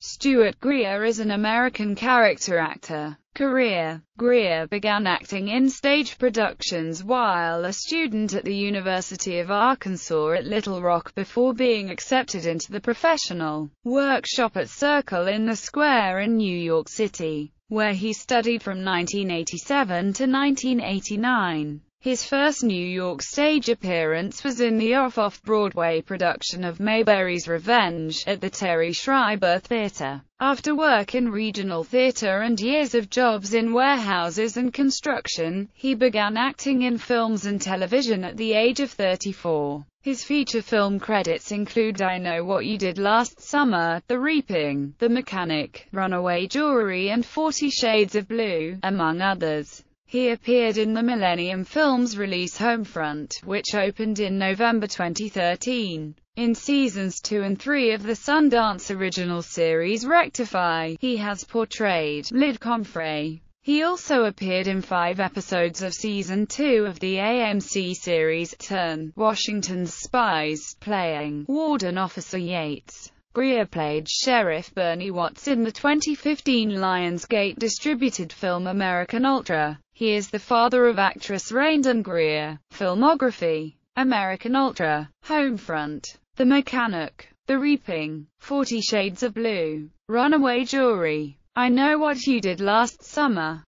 Stuart Greer is an American character actor. Career Greer began acting in stage productions while a student at the University of Arkansas at Little Rock before being accepted into the professional workshop at Circle in the Square in New York City, where he studied from 1987 to 1989. His first New York stage appearance was in the off-off-Broadway production of Mayberry's Revenge, at the Terry Schreiber Theatre. After work in regional theater and years of jobs in warehouses and construction, he began acting in films and television at the age of 34. His feature film credits include I Know What You Did Last Summer, The Reaping, The Mechanic, Runaway Jury and Forty Shades of Blue, among others. He appeared in the Millennium Films release Homefront, which opened in November 2013. In seasons 2 and 3 of the Sundance original series Rectify, he has portrayed Lyd Comfrey. He also appeared in five episodes of season 2 of the AMC series Turn, Washington's Spies, playing Warden Officer Yates. Greer played Sheriff Bernie Watts in the 2015 Lionsgate distributed film American Ultra. He is the father of actress Rayndon Greer. Filmography American Ultra, Homefront, The Mechanic, The Reaping, Forty Shades of Blue, Runaway Jury, I Know What You Did Last Summer.